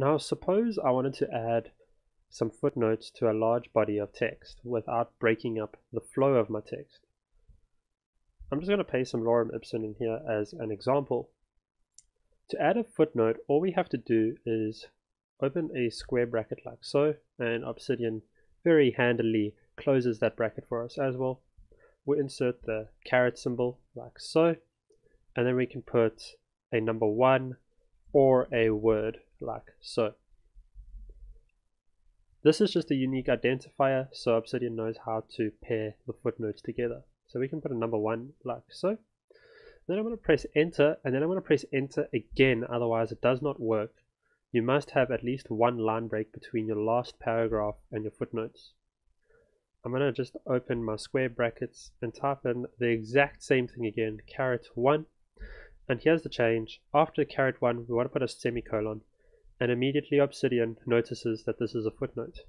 Now suppose I wanted to add some footnotes to a large body of text without breaking up the flow of my text. I'm just going to paste some lorem ipsum in here as an example. To add a footnote, all we have to do is open a square bracket like so, and Obsidian very handily closes that bracket for us as well. We'll insert the caret symbol like so, and then we can put a number one or a word like so. This is just a unique identifier, so Obsidian knows how to pair the footnotes together. So we can put a number one like so. Then I'm going to press enter, and then I'm going to press enter again, otherwise it does not work. You must have at least one line break between your last paragraph and your footnotes. I'm going to just open my square brackets and type in the exact same thing again, caret 1. And here's the change. After the caret 1, we want to put a semicolon and immediately Obsidian notices that this is a footnote.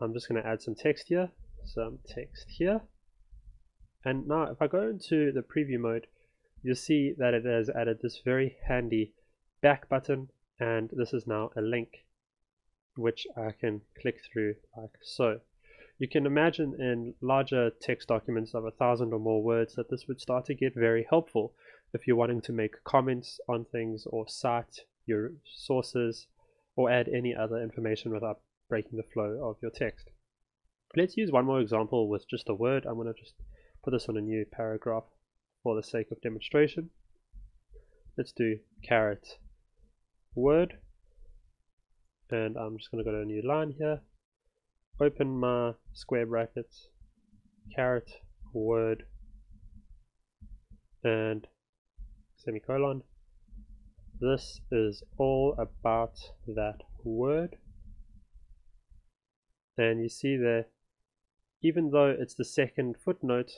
I'm just going to add some text here, some text here. And now if I go into the preview mode, you'll see that it has added this very handy back button and this is now a link which I can click through like so. You can imagine in larger text documents of a thousand or more words that this would start to get very helpful if you're wanting to make comments on things or cite your sources, or add any other information without breaking the flow of your text. Let's use one more example with just a word. I'm going to just put this on a new paragraph for the sake of demonstration. Let's do caret word and I'm just going to go to a new line here open my square brackets caret word and semicolon this is all about that word. And you see there, even though it's the second footnote,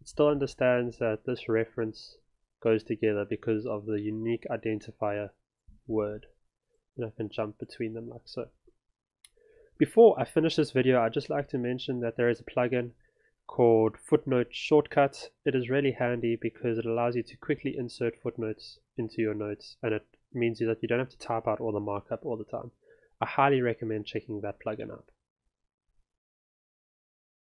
it still understands that this reference goes together because of the unique identifier word. And I can jump between them like so. Before I finish this video, I'd just like to mention that there is a plugin called Footnote Shortcut. It is really handy because it allows you to quickly insert footnotes into your notes and it means that you don't have to type out all the markup all the time. I highly recommend checking that plugin out.